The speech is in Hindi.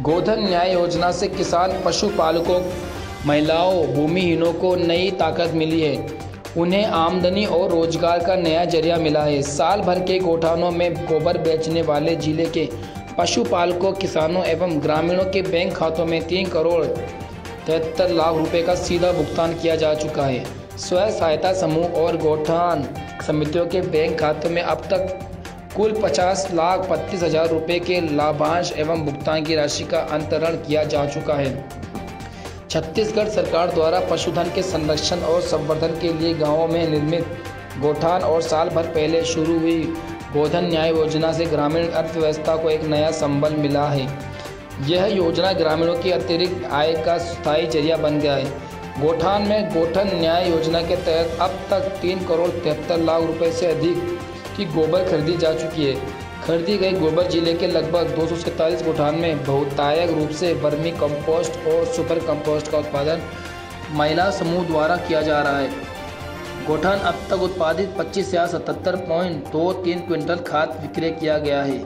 गोधन न्याय योजना से किसान, पशुपालकों, महिलाओं, भूमिहीनों को नई ताकत मिली है। उन्हें आमदनी और रोज़गार का नया ज़रिया मिला है। साल भर के गोठानों में गोबर बेचने वाले ज़िले के पशुपालकों, किसानों एवं ग्रामीणों के बैंक खातों में तीन करोड़ तिहत्तर लाख रुपए का सीधा भुगतान किया जा चुका है। स्वयं सहायता समूह और गोठान समितियों के बैंक खातों में अब तक कुल 50 लाख बत्तीस हज़ार रुपये के लाभांश एवं भुगतान की राशि का अंतरण किया जा चुका है। छत्तीसगढ़ सरकार द्वारा पशुधन के संरक्षण और संवर्धन के लिए गाँवों में निर्मित गोठान और साल भर पहले शुरू हुई गोधन न्याय योजना से ग्रामीण अर्थव्यवस्था को एक नया संबल मिला है। यह योजना ग्रामीणों की अतिरिक्त आय का स्थायी ज़रिया बन गया है। गोठान में गोठन न्याय योजना के तहत अब तक तीन करोड़ तिहत्तर लाख रुपए से अधिक की गोबर खरीदी जा चुकी है। खरीदी गई गोबर ज़िले के लगभग दो सौ सैंतालीस गोठान में बहुतायक रूप से वर्मी कंपोस्ट और सुपर कंपोस्ट का उत्पादन महिला समूह द्वारा किया जा रहा है। गोठान अब तक उत्पादित 25 या सतहत्तर पॉइंट दो तीन क्विंटल खाद विक्रय किया गया है।